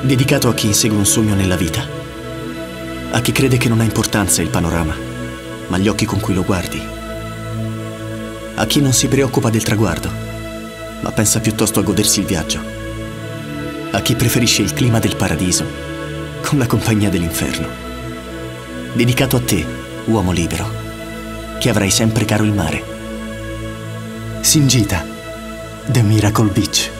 Dedicato a chi insegue un sogno nella vita. A chi crede che non ha importanza il panorama, ma gli occhi con cui lo guardi. A chi non si preoccupa del traguardo, ma pensa piuttosto a godersi il viaggio. A chi preferisce il clima del paradiso con la compagnia dell'inferno. Dedicato a te, uomo libero, che avrai sempre caro il mare. Singita, The Miracle Beach.